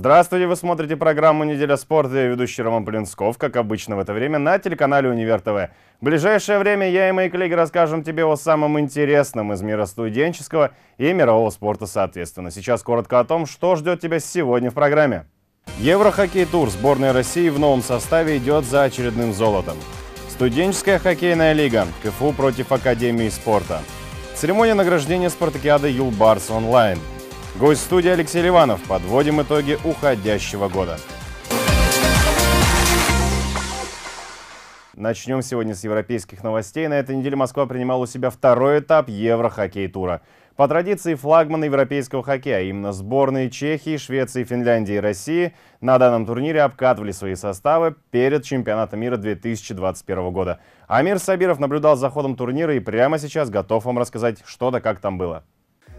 Здравствуйте, вы смотрите программу «Неделя спорта» я ведущий Роман Полинсков, как обычно в это время, на телеканале «Универ ТВ». В ближайшее время я и мои коллеги расскажем тебе о самом интересном из мира студенческого и мирового спорта соответственно. Сейчас коротко о том, что ждет тебя сегодня в программе. Еврохоккей-тур сборной России в новом составе идет за очередным золотом. Студенческая хоккейная лига КФУ против Академии спорта. Церемония награждения спартакиады Юлбарс онлайн – Гость студии Алексей Ливанов. Подводим итоги уходящего года. Начнем сегодня с европейских новостей. На этой неделе Москва принимала у себя второй этап Еврохоккей-тура. По традиции флагманы европейского хоккея, именно сборные Чехии, Швеции, Финляндии и России на данном турнире обкатывали свои составы перед чемпионатом мира 2021 года. Амир Сабиров наблюдал за ходом турнира и прямо сейчас готов вам рассказать, что да как там было.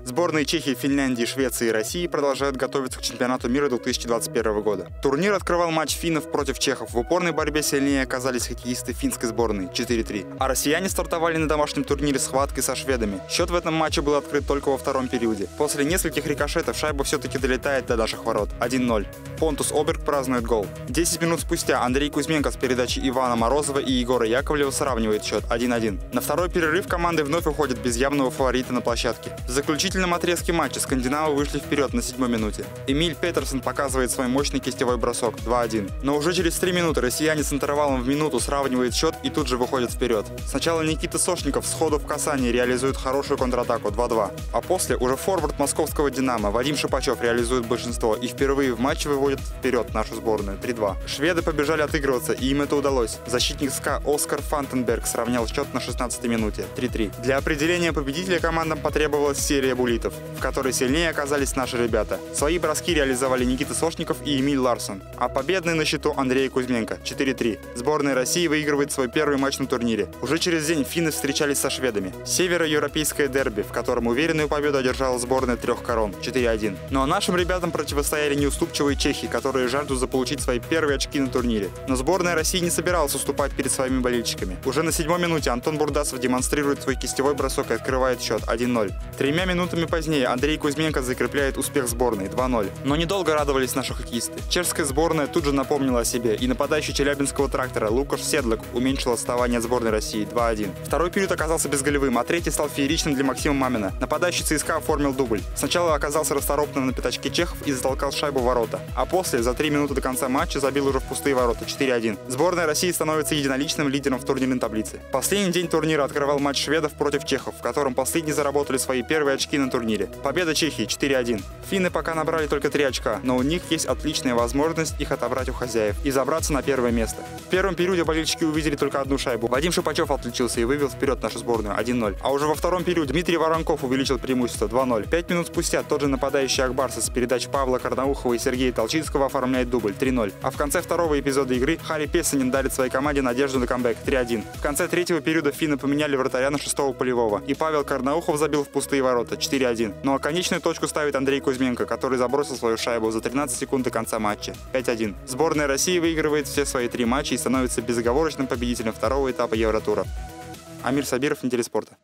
Сборные Чехии, Финляндии, Швеции и России продолжают готовиться к чемпионату мира 2021 года. Турнир открывал матч финнов против чехов. В упорной борьбе сильнее оказались хоккеисты финской сборной 4-3. А россияне стартовали на домашнем турнире схваткой со шведами. Счет в этом матче был открыт только во втором периоде. После нескольких рикошетов шайба все-таки долетает до наших ворот 1-0. Понтус Оберг празднует гол. 10 минут спустя Андрей Кузьменко с передачи Ивана Морозова и Егора Яковлева сравнивает счет 1-1. На второй перерыв команды вновь уходят без явного фаворита на площадке. Заключительный заключительном отрезке матча скандинавы вышли вперед на седьмой минуте. Эмиль Петерсон показывает свой мощный кистевой бросок 2-1. Но уже через три минуты россияне с интервалом в минуту сравнивает счет и тут же выходит вперед. Сначала Никита Сошников сходу в касании реализует хорошую контратаку 2-2. А после уже форвард московского «Динамо» Вадим Шипачев реализует большинство и впервые в матче выводит вперед нашу сборную 3-2. Шведы побежали отыгрываться, и им это удалось. Защитник СКА Оскар Фантенберг сравнял счет на 16 минуте 3-3. Для определения победителя командам потребовалась серия булитов, в которой сильнее оказались наши ребята. Свои броски реализовали Никита Сошников и Эмиль Ларсон, а победный на счету Андрей Кузьменко 4-3. Сборная России выигрывает свой первый матч на турнире. Уже через день финны встречались со шведами. Североевропейское дерби, в котором уверенную победу одержала сборная трех корон 4-1. Ну а нашим ребятам противостояли неуступчивые чехи, которые жаждут заполучить свои первые очки на турнире. Но сборная России не собиралась уступать перед своими болельщиками. Уже на седьмой минуте Антон Бурдасов демонстрирует свой кистевой бросок и открывает счет 1-0. Тремя минутами минутами позднее Андрей Кузьменко закрепляет успех сборной 2-0. Но недолго радовались наши хоккеисты. Чешская сборная тут же напомнила о себе, и нападающий челябинского трактора Лукаш Седлок уменьшил отставание от сборной России 2-1. Второй период оказался безголевым, а третий стал фееричным для Максима Мамина. Нападающий ЦСКА оформил дубль. Сначала оказался расторопным на пятачке чехов и затолкал шайбу в ворота. А после, за три минуты до конца матча, забил уже в пустые ворота 4-1. Сборная России становится единоличным лидером в турнирной таблице. Последний день турнира открывал матч шведов против чехов, в котором последние заработали свои первые очки на турнире. Победа Чехии 4-1. Финны пока набрали только 3 очка, но у них есть отличная возможность их отобрать у хозяев и забраться на первое место. Первом периоде болельщики увидели только одну шайбу. Вадим Шипачев отличился и вывел вперед нашу сборную 1-0. А уже во втором периоде Дмитрий Воронков увеличил преимущество 2-0. Пять минут спустя тот же нападающий Акбарса с передач Павла Карнаухова и Сергея Толчинского оформляет дубль 3-0. А в конце второго эпизода игры Харри Песанин дарит своей команде надежду на камбэк 3-1. В конце третьего периода финны поменяли вратаря на шестого полевого, и Павел Карнаухов забил в пустые ворота 4-1. Ну а конечную точку ставит Андрей Кузьменко, который забросил свою шайбу за 13 секунд до конца матча. 5-1. Сборная России выигрывает все свои три матча и становится безоговорочным победителем второго этапа Евротура. Амир Сабиров, неделя спорта.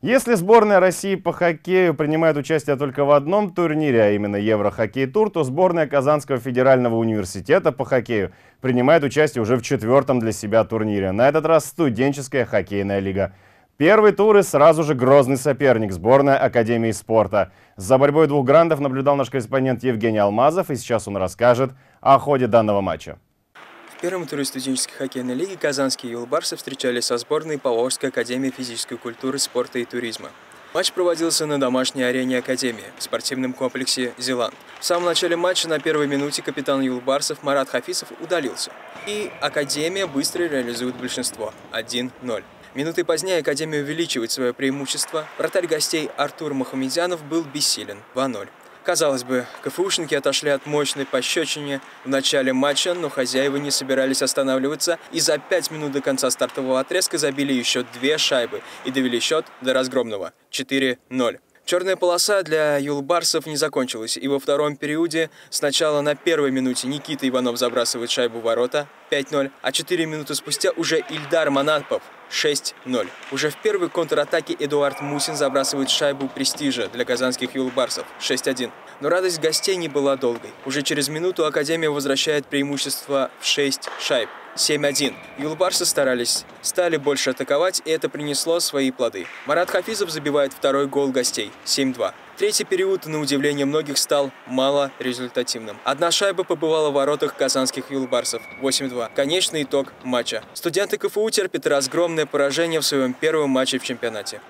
Если сборная России по хоккею принимает участие только в одном турнире, а именно Еврохоккей-тур, то сборная Казанского федерального университета по хоккею принимает участие уже в четвертом для себя турнире. На этот раз студенческая хоккейная лига. Первый тур и сразу же грозный соперник – сборная Академии спорта. За борьбой двух грандов наблюдал наш корреспондент Евгений Алмазов, и сейчас он расскажет о ходе данного матча. В первом туре студенческой хоккейной лиги казанские юлбарсы встречались со сборной Поволжской академии физической культуры, спорта и туризма. Матч проводился на домашней арене Академии в спортивном комплексе «Зеланд». В самом начале матча на первой минуте капитан Юлбарсов Марат Хафисов удалился. И Академия быстро реализует большинство – 1-0. Минуты позднее Академия увеличивает свое преимущество. Вратарь гостей Артур Мухамедянов был бессилен – 2-0. Казалось бы, КФУшники отошли от мощной пощечине в начале матча, но хозяева не собирались останавливаться и за пять минут до конца стартового отрезка забили еще две шайбы и довели счет до разгромного – 4-0. Черная полоса для юлбарсов не закончилась, и во втором периоде сначала на первой минуте Никита Иванов забрасывает шайбу в ворота 5-0, а 4 минуты спустя уже Ильдар Манатпов 6-0. Уже в первой контратаке Эдуард Мусин забрасывает шайбу престижа для казанских юлбарсов 6-1. Но радость гостей не была долгой. Уже через минуту Академия возвращает преимущество в 6 шайб. 7-1. Юлбарсы старались, стали больше атаковать, и это принесло свои плоды. Марат Хафизов забивает второй гол гостей. 7-2. Третий период, на удивление многих, стал мало результативным. Одна шайба побывала в воротах казанских юлбарсов. 8-2. Конечный итог матча. Студенты КФУ терпят разгромное поражение в своем первом матче в чемпионате.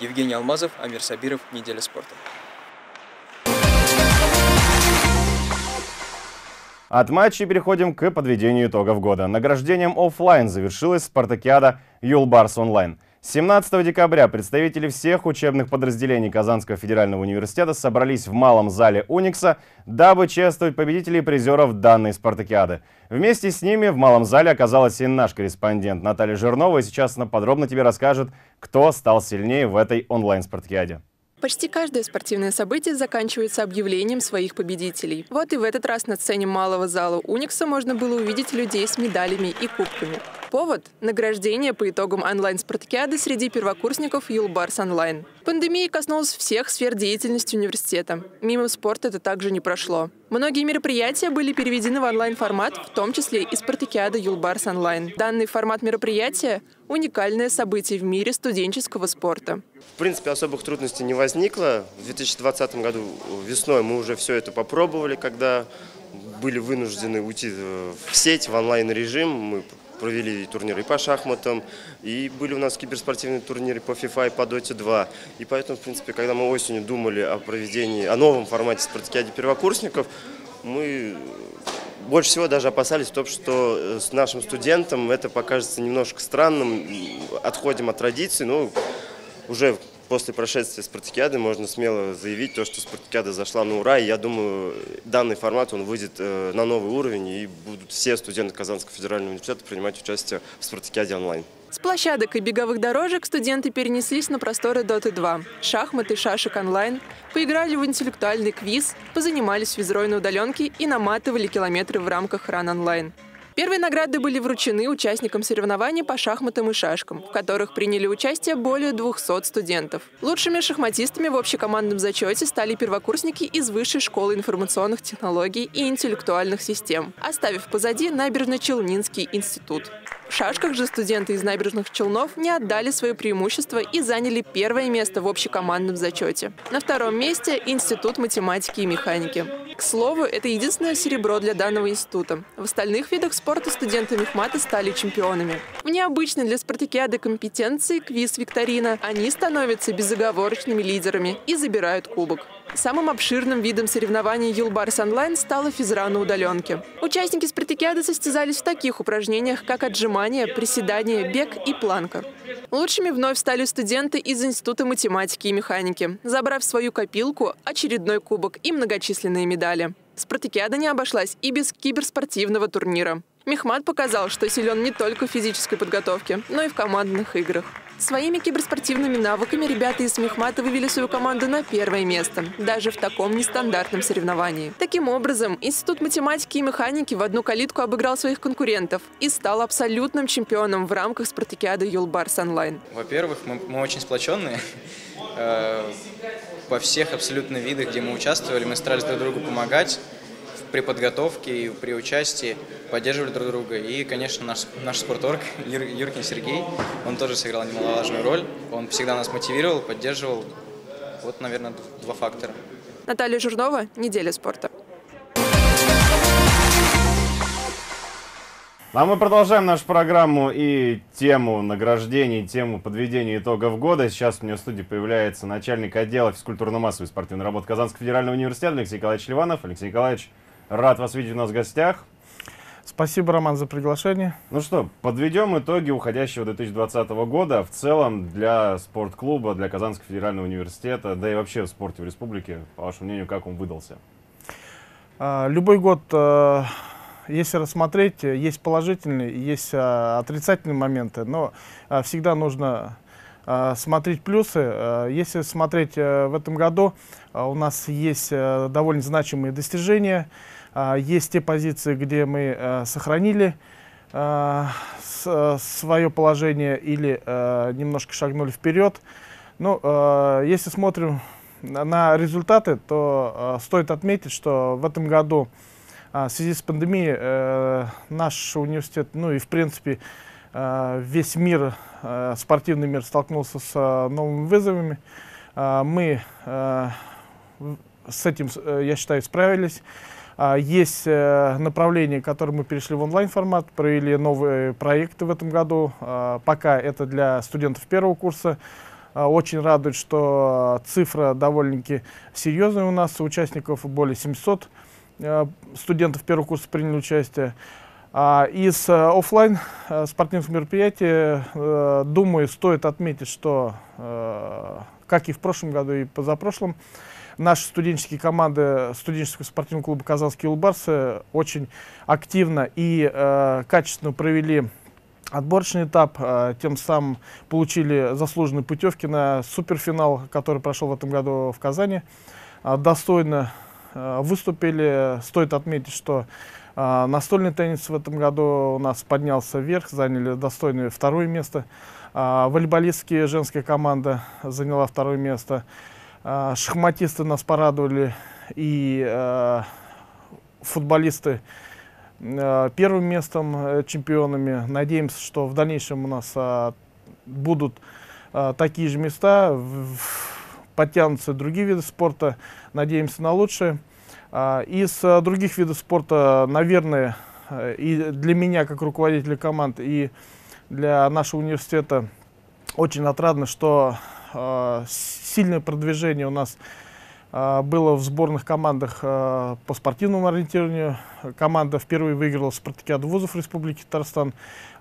Евгений Алмазов, Амир Сабиров, Неделя спорта. От матчей переходим к подведению итогов года. Награждением офлайн завершилась спартакиада Юлбарс онлайн. 17 декабря представители всех учебных подразделений Казанского федерального университета собрались в малом зале Уникса, дабы чествовать победителей и призеров данной спартакиады. Вместе с ними в малом зале оказалась и наш корреспондент Наталья Жирнова, и сейчас она подробно тебе расскажет, кто стал сильнее в этой онлайн-спартакиаде. Почти каждое спортивное событие заканчивается объявлением своих победителей. Вот и в этот раз на сцене малого зала Уникса можно было увидеть людей с медалями и кубками. Повод – награждение по итогам онлайн-спартакиады среди первокурсников Юлбарс Онлайн. Пандемия коснулась всех сфер деятельности университета. Мимо спорта это также не прошло. Многие мероприятия были переведены в онлайн-формат, в том числе и спартакиада Юлбарс Онлайн. Данный формат мероприятия – уникальное событие в мире студенческого спорта. В принципе, особых трудностей не возникло. В 2020 году весной мы уже все это попробовали, когда были вынуждены уйти в сеть, в онлайн-режим. Мы провели турниры по шахматам, и были у нас киберспортивные турниры по FIFA и по Dota 2. И поэтому, в принципе, когда мы осенью думали о проведении, о новом формате спартакиаде первокурсников, мы больше всего даже опасались в том, что э, с нашим студентам это покажется немножко странным, отходим от традиций, но уже после прошествия спартакиады можно смело заявить то, что спартакиада зашла на ура. И я думаю, данный формат он выйдет э, на новый уровень, и будут все студенты Казанского федерального университета принимать участие в спартакиаде онлайн. С площадок и беговых дорожек студенты перенеслись на просторы Доты 2, шахматы, шашек онлайн, поиграли в интеллектуальный квиз, позанимались физрой на удаленке и наматывали километры в рамках ран онлайн. Первые награды были вручены участникам соревнований по шахматам и шашкам, в которых приняли участие более 200 студентов. Лучшими шахматистами в общекомандном зачете стали первокурсники из Высшей школы информационных технологий и интеллектуальных систем, оставив позади Набережно-Челнинский институт. В шашках же студенты из набережных Челнов не отдали свое преимущество и заняли первое место в общекомандном зачете. На втором месте – Институт математики и механики. К слову, это единственное серебро для данного института. В остальных видах спорта студенты мехмата стали чемпионами. В необычной для спартакиады компетенции квиз-викторина они становятся безоговорочными лидерами и забирают кубок. Самым обширным видом соревнований Юлбарс Онлайн стала физра на удаленке. Участники спартакиады состязались в таких упражнениях, как отжимания, приседания, бег и планка. Лучшими вновь стали студенты из Института математики и механики, забрав свою копилку очередной кубок и многочисленные медали. Спартакиада не обошлась и без киберспортивного турнира. Мехмат показал, что силен не только в физической подготовке, но и в командных играх. Своими киберспортивными навыками ребята из Мехмата вывели свою команду на первое место, даже в таком нестандартном соревновании. Таким образом, Институт математики и механики в одну калитку обыграл своих конкурентов и стал абсолютным чемпионом в рамках спартакиады Юлбарс Онлайн. Во-первых, мы, мы очень сплоченные. Э, во всех абсолютно видах, где мы участвовали, мы старались друг другу помогать при подготовке и при участии поддерживали друг друга. И, конечно, наш, наш спорторг Юр, Юркин Сергей, он тоже сыграл немаловажную роль. Он всегда нас мотивировал, поддерживал. Вот, наверное, два фактора. Наталья Журнова, «Неделя спорта». А мы продолжаем нашу программу и тему награждений, тему подведения итогов года. Сейчас у меня в студии появляется начальник отдела физкультурно-массовой спортивной работы Казанского федерального университета Алексей Николаевич Ливанов. Алексей Николаевич, рад вас видеть у нас в гостях. Спасибо, Роман, за приглашение. Ну что, подведем итоги уходящего 2020 года. В целом для спортклуба, для Казанского федерального университета, да и вообще в спорте в республике, по вашему мнению, как он выдался? А, любой год, э, если рассмотреть, есть положительные, есть э, отрицательные моменты, но э, всегда нужно смотреть плюсы. Если смотреть в этом году, у нас есть довольно значимые достижения. Э, есть те позиции, где мы э, сохранили э, с, свое положение или э, немножко шагнули вперед. Ну, э, если смотрим на, результаты, то э, стоит отметить, что в этом году э, в связи с пандемией э, наш университет, ну и в принципе э, весь мир, э, спортивный мир столкнулся с э, новыми вызовами. Э, мы э, с этим, э, я считаю, справились. А, есть э, направления, которые мы перешли в онлайн-формат, провели новые проекты в этом году. А, пока это для студентов первого курса. А, очень радует, что цифра довольно-таки серьезная у нас, участников более 700 э, студентов первого курса приняли участие. Из э, офлайн спортивных мероприятий, думаю, стоит отметить, что, как и в прошлом году и позапрошлом, Наши студенческие команды студенческого спортивного клуба «Казанские улбарсы» очень активно и э, качественно провели отборочный этап, э, тем самым получили заслуженные путевки на суперфинал, который прошел в этом году в Казани. Э, достойно э, выступили. Стоит отметить, что настольный теннис в этом году у нас поднялся вверх, заняли достойное второе место. Волейболистские женская команда заняла второе место. А, шахматисты нас порадовали и э, футболисты э, первым местом э, чемпионами. Надеемся, что в дальнейшем у нас будут такие же места, подтянутся другие виды спорта. Надеемся на лучшее. Из других видов спорта, наверное, э, и для меня, как руководителя команд, и для нашего университета очень отрадно, что сильное продвижение у нас э, было в сборных командах э, по спортивному ориентированию. Команда впервые выиграла спартакиаду вузов Республики Татарстан,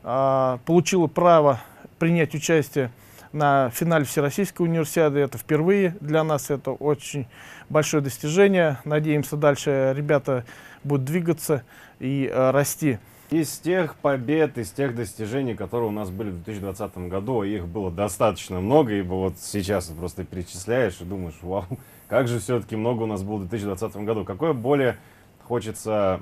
получила право принять участие на финале Всероссийской универсиады. Это впервые для нас, это очень большое достижение. Надеемся, дальше ребята будут двигаться и расти. Из тех побед, из тех достижений, которые у нас были в 2020 году, их было достаточно много, ибо вот сейчас просто перечисляешь и думаешь, вау, как же все-таки много у нас было в 2020 году. Какое более хочется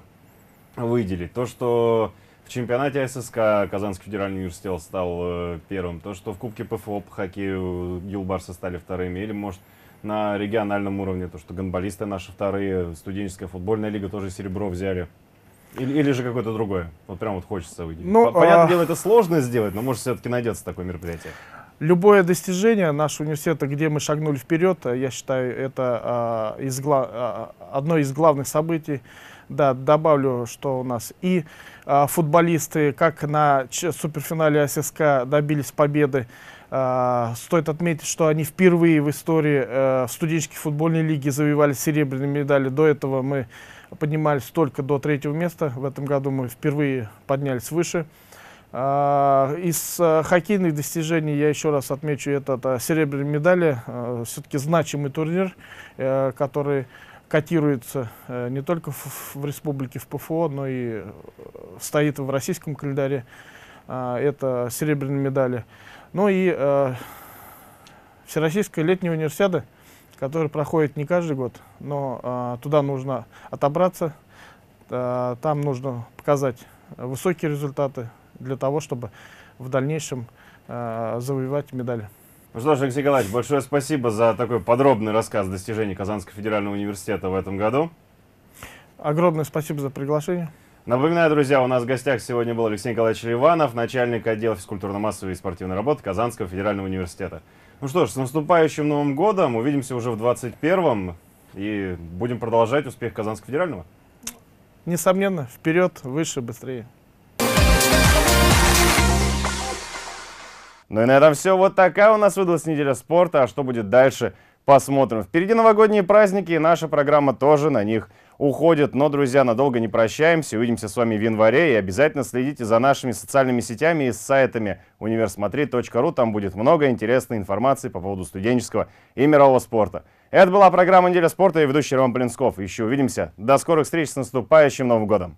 выделить? То, что в чемпионате ССК Казанский федеральный университет стал э, первым, то, что в Кубке ПФО по хоккею Юлбарсы стали вторыми, или, может, на региональном уровне, то, что гонболисты наши вторые, студенческая футбольная лига тоже серебро взяли. Или, или же какое-то другое? Вот прям вот хочется выйти. Ну, Понятное а... дело, это сложно сделать, но может все-таки найдется такое мероприятие. Любое достижение нашего университета, где мы шагнули вперед, я считаю, это а, из гла... а, одно из главных событий. Да, добавлю, что у нас и а, футболисты, как на суперфинале ССК добились победы. А, стоит отметить, что они впервые в истории а, в студенческой футбольной лиге завоевали серебряные медали. До этого мы поднимались только до третьего места. В этом году мы впервые поднялись выше. А, из а, хоккейных достижений я еще раз отмечу это, это серебряные медали. А, Все-таки значимый турнир, э, который котируется э, не только в республике, в ПФО, но и э, стоит в российском календаре. Это серебряные медали. Ну и Всероссийская летняя универсиада – который проходит не каждый год, но а, туда нужно отобраться, а, там нужно показать высокие результаты для того, чтобы в дальнейшем а, завоевать медали. Ну что ж, Алексей Николаевич, большое спасибо за такой подробный рассказ достижений Казанского федерального университета в этом году. Огромное спасибо за приглашение. Напоминаю, друзья, у нас в гостях сегодня был Алексей Николаевич Ливанов, начальник отдела физкультурно-массовой и спортивной работы Казанского федерального университета. Ну что ж, с наступающим Новым годом. Увидимся уже в 21-м. И будем продолжать успех Казанского федерального. Несомненно, вперед, выше, быстрее. Ну и на этом все. Вот такая у нас выдалась неделя спорта. А что будет дальше, посмотрим. Впереди новогодние праздники, и наша программа тоже на них уходит. Но, друзья, надолго не прощаемся. Увидимся с вами в январе. И обязательно следите за нашими социальными сетями и сайтами универсмотри.ру. Там будет много интересной информации по поводу студенческого и мирового спорта. Это была программа «Неделя спорта» и ведущий Роман Полинсков. Еще увидимся. До скорых встреч с наступающим Новым годом!